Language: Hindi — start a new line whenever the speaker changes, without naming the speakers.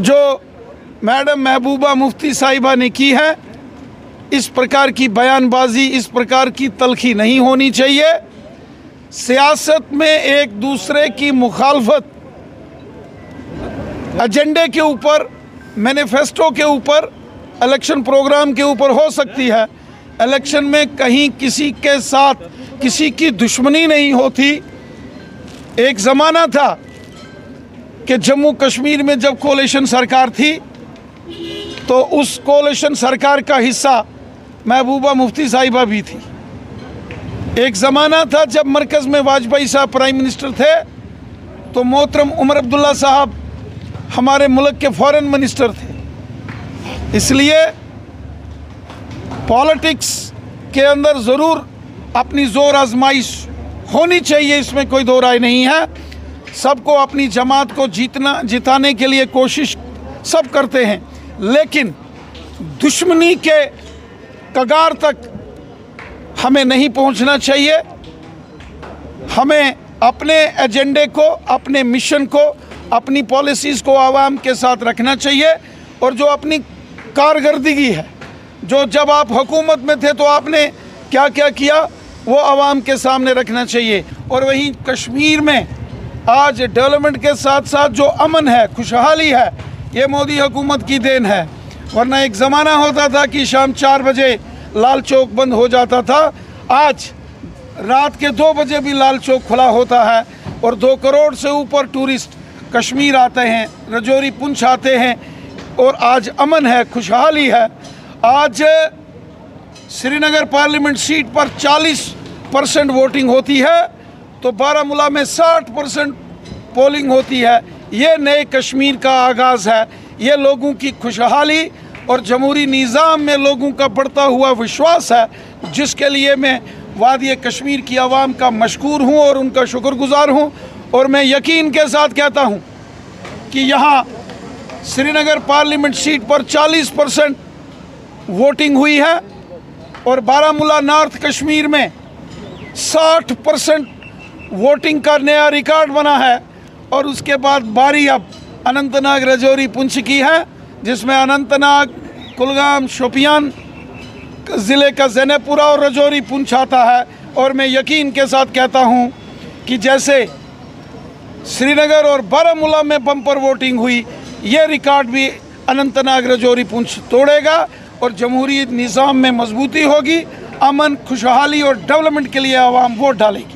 जो मैडम महबूबा मुफ्ती साहिबा ने की है, इस प्रकार की बयानबाजी, इस प्रकार की तलखी नहीं होनी चाहिए। सियासत में एक दूसरे की मुखालफत, एजेंडे के ऊपर, मैनिफेस्टो के ऊपर, इलेक्शन प्रोग्राम के ऊपर हो सकती है। इलेक्शन में कहीं किसी के साथ किसी की दुश्मनी नहीं होती। एक ज़माना था कि जम्मू कश्मीर में जब कोलेशन सरकार थी तो उस कोलेशन सरकार का हिस्सा महबूबा मुफ्ती साहिबा भी थी। एक ज़माना था जब मरकज़ में वाजपेयी साहब प्राइम मिनिस्टर थे तो मोहतरम उमर अब्दुल्ला साहब हमारे मुल्क के फॉरेन मिनिस्टर थे। इसलिए पॉलिटिक्स के अंदर ज़रूर अपनी ज़ोर आजमाइश होनी चाहिए, इसमें कोई दो राय नहीं है। सबको अपनी जमात को जीतना, जिताने के लिए कोशिश सब करते हैं, लेकिन दुश्मनी के कगार तक हमें नहीं पहुँचना चाहिए। हमें अपने एजेंडे को, अपने मिशन को, अपनी पॉलिसीज़ को आवाम के साथ रखना चाहिए। और जो अपनी कारकर्दगी है, जो जब आप हुकूमत में थे तो आपने क्या क्या किया, वो आवाम के सामने रखना चाहिए। और वहीं कश्मीर में आज डेवलपमेंट के साथ साथ जो अमन है, खुशहाली है, ये मोदी हुकूमत की देन है। वरना एक ज़माना होता था कि शाम चार बजे लाल चौक बंद हो जाता था। आज रात के दो बजे भी लाल चौक खुला होता है और दो करोड़ से ऊपर टूरिस्ट कश्मीर आते हैं, रजौरी, पुंछ आते हैं और आज अमन है, खुशहाली है। आज श्रीनगर पार्लियामेंट सीट पर 40 परसेंट वोटिंग होती है। तो बारामूला में 60 परसेंट पोलिंग होती है। ये नए कश्मीर का आगाज़ है। ये लोगों की खुशहाली और जमहूरी निज़ाम में लोगों का बढ़ता हुआ विश्वास है, जिसके लिए मैं वादी कश्मीर की आवाम का मशहूर हूँ और उनका शुक्रगुजार हूँ। और मैं यकीन के साथ कहता हूँ कि यहाँ श्रीनगर पार्लियामेंट सीट पर 40 परसेंट वोटिंग हुई है और बारामूला नॉर्थ कश्मीर में 60 परसेंट वोटिंग का नया रिकॉर्ड बना है और उसके बाद बारी अब अनंतनाग रजौरी पुंछ की है, जिसमें अनंतनाग, कुलगाम, शोपियान ज़िले का जैनपुरा और रजौरी पुंछ आता है। और मैं यकीन के साथ कहता हूँ कि जैसे श्रीनगर और बारामूला में बम्पर वोटिंग हुई, ये रिकॉर्ड भी अनंतनाग रजौरी पुंछ तोड़ेगा और जमहूरी निज़ाम में मजबूती होगी। अमन, खुशहाली और डेवलपमेंट के लिए आवाम वोट डालेगी।